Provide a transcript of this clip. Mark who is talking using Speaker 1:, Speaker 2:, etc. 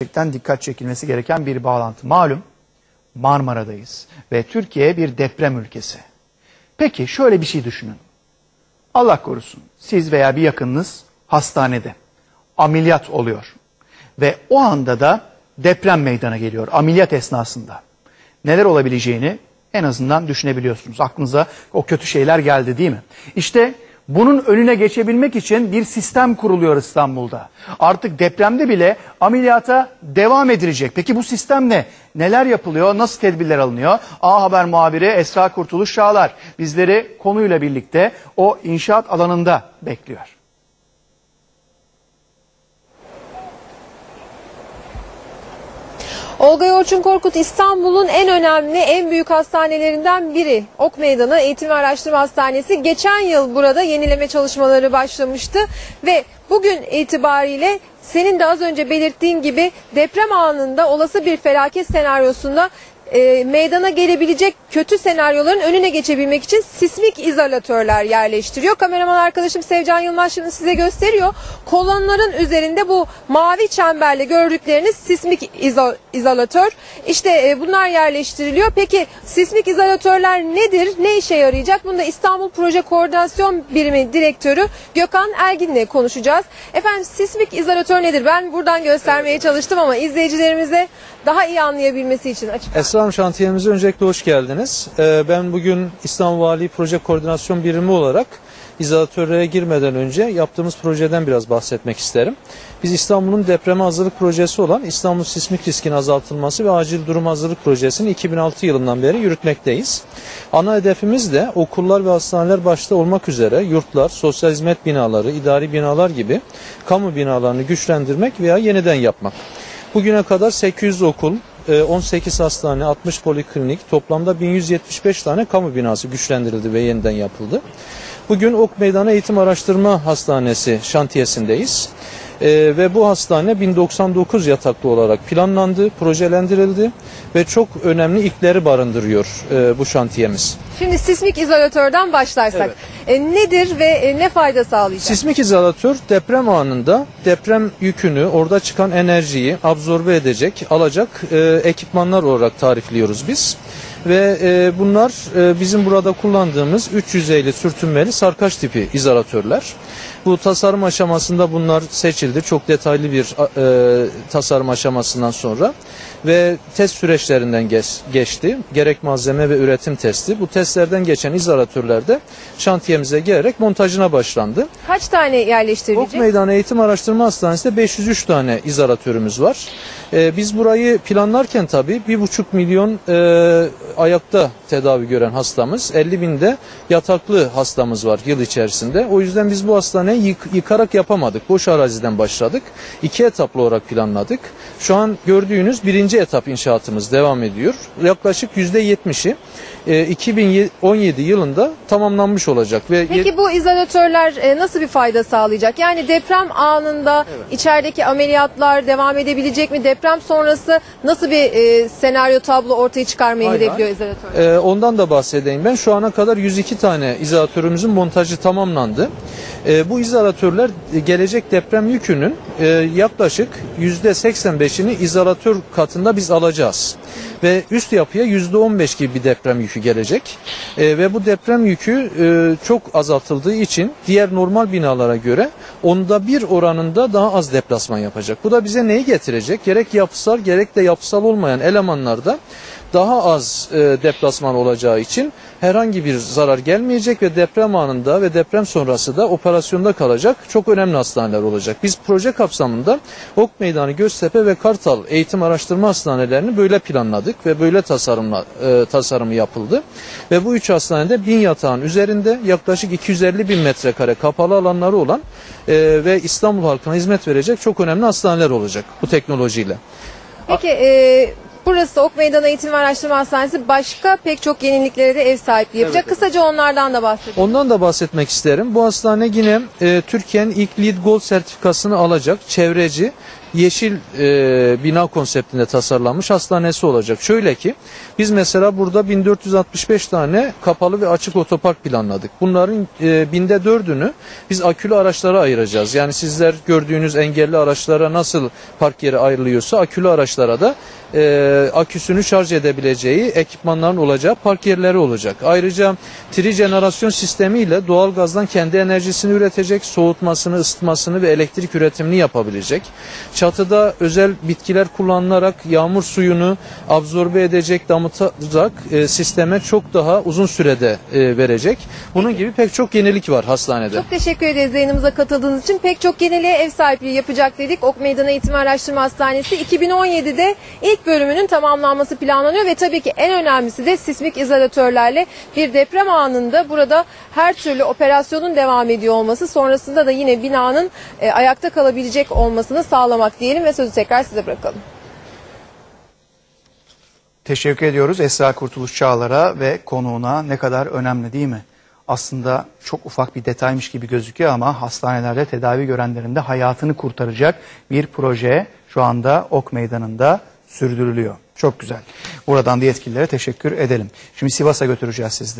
Speaker 1: gerçekten dikkat çekilmesi gereken bir bağlantı. Malum Marmara'dayız ve Türkiye bir deprem ülkesi. Peki şöyle bir şey düşünün. Allah korusun siz veya bir yakınınız hastanede ameliyat oluyor ve o anda da deprem meydana geliyor ameliyat esnasında. Neler olabileceğini en azından düşünebiliyorsunuz. Aklınıza o kötü şeyler geldi değil mi? İşte bunun önüne geçebilmek için bir sistem kuruluyor İstanbul'da. Artık depremde bile ameliyata devam edilecek. Peki bu sistem ne? Neler yapılıyor? Nasıl tedbirler alınıyor? A Haber muhabiri Esra Kurtuluş Çağlar bizleri konuyla birlikte o inşaat alanında bekliyor.
Speaker 2: Olga Yorçun Korkut İstanbul'un en önemli, en büyük hastanelerinden biri. Ok Meydanı Eğitim ve Araştırma Hastanesi geçen yıl burada yenileme çalışmaları başlamıştı ve bugün itibariyle senin de az önce belirttiğin gibi deprem anında olası bir felaket senaryosunda e, meydana gelebilecek kötü senaryoların önüne geçebilmek için sismik izolatörler yerleştiriyor. Kameraman arkadaşım Sevcan Yılmaz şimdi size gösteriyor. Kolonların üzerinde bu mavi çemberle gördükleriniz sismik izo, izolatör. İşte e, bunlar yerleştiriliyor. Peki sismik izolatörler nedir? Ne işe yarayacak? Bunu da İstanbul Proje Koordinasyon Birimi Direktörü Gökhan Ergin'le konuşacağız. Efendim sismik izolatör nedir? Ben buradan göstermeye çalıştım ama izleyicilerimize daha iyi anlayabilmesi için açık.
Speaker 3: Hanım şantiyemize öncelikle hoş geldiniz. Ee, ben bugün İstanbul Vali Proje Koordinasyon Birimi olarak izolatörlere girmeden önce yaptığımız projeden biraz bahsetmek isterim. Biz İstanbul'un depreme hazırlık projesi olan İstanbul Sismik Riskin Azaltılması ve Acil Durum Hazırlık Projesi'ni 2006 yılından beri yürütmekteyiz. Ana hedefimiz de okullar ve hastaneler başta olmak üzere yurtlar, sosyal hizmet binaları, idari binalar gibi kamu binalarını güçlendirmek veya yeniden yapmak. Bugüne kadar 800 okul, 18 hastane, 60 poliklinik, toplamda 1175 tane kamu binası güçlendirildi ve yeniden yapıldı. Bugün Ok Meydanı Eğitim Araştırma Hastanesi şantiyesindeyiz. Ee, ve bu hastane 1099 yataklı olarak planlandı, projelendirildi ve çok önemli ilkleri barındırıyor e, bu şantiyemiz.
Speaker 2: Şimdi sismik izolatörden başlarsak e, nedir ve e, ne fayda sağlayacak?
Speaker 3: Sismik izolatör deprem anında deprem yükünü, orada çıkan enerjiyi absorbe edecek, alacak e, ekipmanlar olarak tarifliyoruz biz. Ve e, bunlar e, bizim burada kullandığımız 3 yüzeyli sürtünmeli sarkaç tipi izolatörler. Bu tasarım aşamasında bunlar seçildi. Çok detaylı bir e, tasarım aşamasından sonra ve test süreçlerinden geç, geçti. Gerek malzeme ve üretim testi. Bu testlerden geçen izolatörler de şantiyemize gelerek montajına başlandı.
Speaker 2: Kaç tane
Speaker 3: Ok
Speaker 2: yerleştirilecek?
Speaker 3: Meydanı Eğitim Araştırma Hastanesi'nde 503 tane izolatörümüz var. Ee, biz burayı planlarken tabii 1,5 milyon e, ayakta tedavi gören hastamız, 50 binde yataklı hastamız var yıl içerisinde. O yüzden biz bu hastaneyi yık- yıkarak yapamadık. Boş araziden başladık. İki etaplı olarak planladık. Şu an gördüğünüz birinci etap inşaatımız devam ediyor. Yaklaşık %70'i e, 2017 yılında tamamlanmış olacak. ve
Speaker 2: Peki bu izolatörler e, nasıl bir fayda sağlayacak? Yani deprem anında içerideki ameliyatlar devam edebilecek mi? Deprem sonrası nasıl bir e, senaryo tablo ortaya çıkarmayı
Speaker 3: Aynen.
Speaker 2: hedefliyor izolatörler?
Speaker 3: Ondan da bahsedeyim ben. Şu ana kadar 102 tane izolatörümüzün montajı tamamlandı. Bu izolatörler e, gelecek deprem yükünün e, yaklaşık %85'ini izolatör katında biz alacağız. Ve üst yapıya %15 gibi bir deprem yükü gelecek. Ee, ve bu deprem yükü e, çok azaltıldığı için diğer normal binalara göre onda bir oranında daha az deplasman yapacak. Bu da bize neyi getirecek? Gerek yapısal gerek de yapısal olmayan elemanlarda daha az e, deplasman olacağı için herhangi bir zarar gelmeyecek ve deprem anında ve deprem sonrası da operasyonda kalacak çok önemli hastaneler olacak. Biz proje kapsamında Ok Meydanı, Göztepe ve Kartal Eğitim Araştırma Hastanelerini böyle planladık ve böyle tasarımla, e, tasarımı yapıldı. Ve bu üç hastanede bin yatağın üzerinde yaklaşık 250 bin metrekare kapalı alanları olan e, ve İstanbul halkına hizmet verecek çok önemli hastaneler olacak bu teknolojiyle.
Speaker 2: Peki e, burası Ok Meydanı Eğitim ve Araştırma Hastanesi başka pek çok yeniliklere de ev sahipliği yapacak.
Speaker 3: Evet.
Speaker 2: Kısaca onlardan da bahsedelim.
Speaker 3: Ondan da bahsetmek isterim. Bu hastane yine e, Türkiye'nin ilk LEED Gold sertifikasını alacak çevreci yeşil e, bina konseptinde tasarlanmış hastanesi olacak. Şöyle ki biz mesela burada 1465 tane kapalı ve açık otopark planladık. Bunların e, binde dördünü biz akülü araçlara ayıracağız. Yani sizler gördüğünüz engelli araçlara nasıl park yeri ayrılıyorsa akülü araçlara da e, aküsünü şarj edebileceği ekipmanların olacağı park yerleri olacak. Ayrıca tri jenerasyon sistemiyle doğalgazdan kendi enerjisini üretecek, soğutmasını, ısıtmasını ve elektrik üretimini yapabilecek. Çatıda özel bitkiler kullanılarak yağmur suyunu absorbe edecek, damıtarak e, sisteme çok daha uzun sürede e, verecek. Bunun gibi pek çok yenilik var hastanede.
Speaker 2: Çok teşekkür ederiz yayınımıza katıldığınız için. Pek çok yeniliğe ev sahipliği yapacak dedik. Ok Meydanı Eğitim Araştırma Hastanesi 2017'de ilk bölümünün tamamlanması planlanıyor ve tabii ki en önemlisi de sismik izolatörlerle bir deprem anında burada her türlü operasyonun devam ediyor olması sonrasında da yine binanın e, ayakta kalabilecek olmasını sağlamak diyelim ve sözü tekrar size bırakalım.
Speaker 1: Teşekkür ediyoruz Esra Kurtuluş Çağlar'a ve konuğuna ne kadar önemli değil mi? Aslında çok ufak bir detaymış gibi gözüküyor ama hastanelerde tedavi görenlerin de hayatını kurtaracak bir proje şu anda Ok Meydanı'nda sürdürülüyor. Çok güzel. Buradan da yetkililere teşekkür edelim. Şimdi Sivas'a götüreceğiz sizleri.